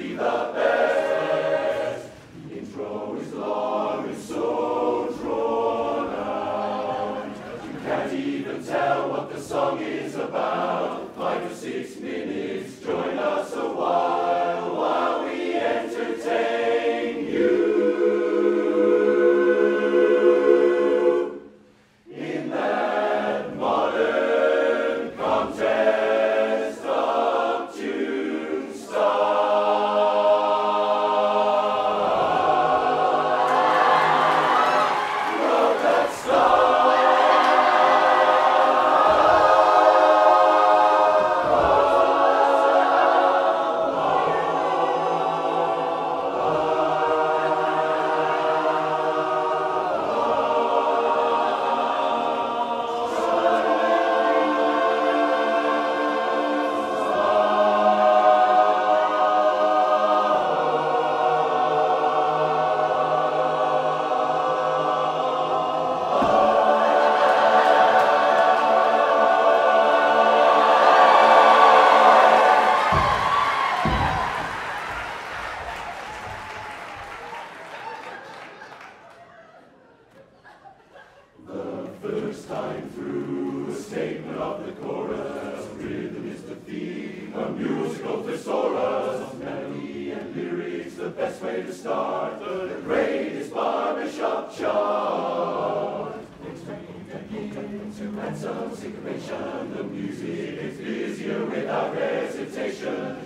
way musical thesaurus, melody and lyrics, the best way to start, the greatest barbershop chart. To add some syncopation, the music is busier without.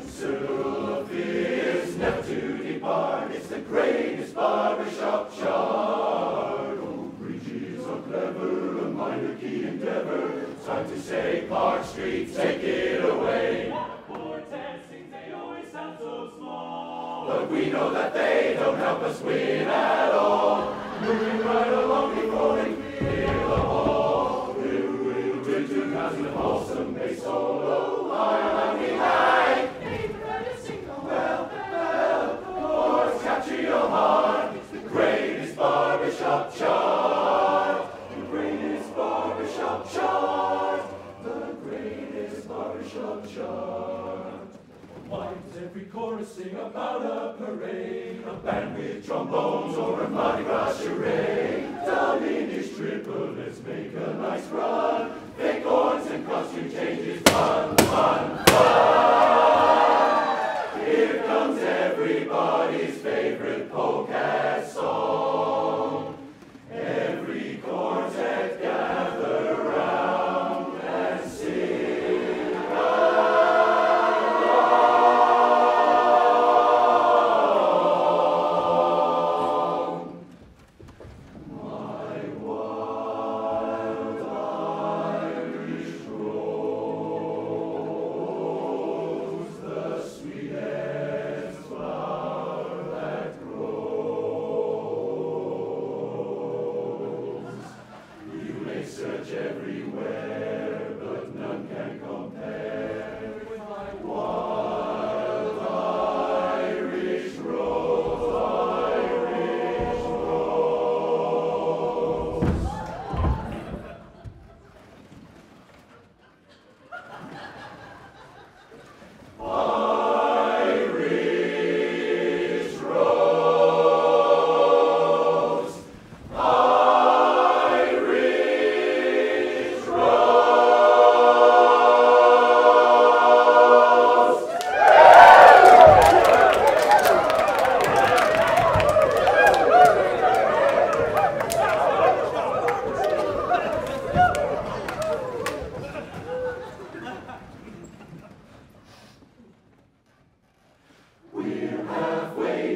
Circle of fears, never to depart, it's the greatest barbershop chart. Oh, bridges are clever, a minor key endeavor. Time to say, Park Street, take it away. We know that they don't help us win at all. Moving right along before they sing about a parade? A band with trombones or a Mardi Gras charade? Diminished triplets make a nice run. Fake horns and costume changes, fun, fun.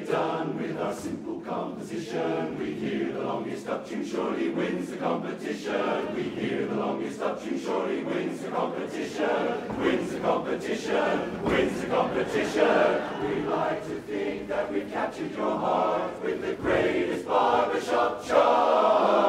Done with our simple composition. We hear the longest up tune surely wins the competition. We hear the longest up tune surely wins the competition. Wins the competition. Wins the competition. We like to think that we've captured your heart with the greatest barbershop chart.